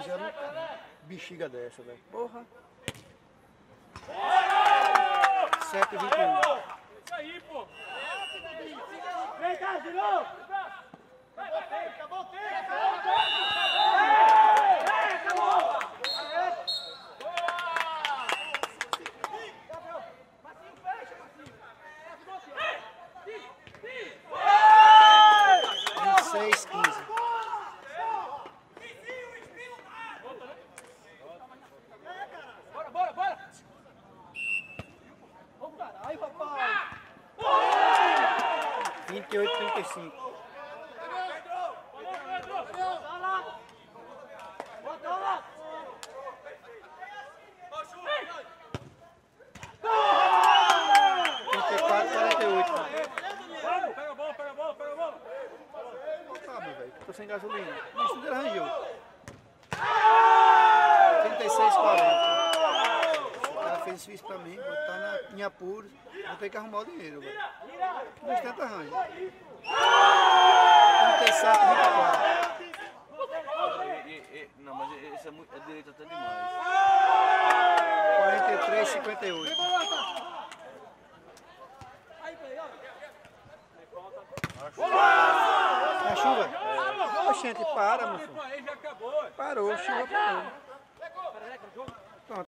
até 11 anos bexiga dessa, velho. Porra. 7 pega a bola. Tá, meu velho. Tô sem gasolina. Isso tudo arranjou. 36, 40. O cara fez serviço pra mim, vou estar na, em apuros. Vou ter que arrumar o dinheiro, velho. No instante arranja. 37, 24. E- e- Não, mas esse é, muito, é direito até demais. 43, 58. É chuva? Oxente, para, acabou. Parou, chuva parou.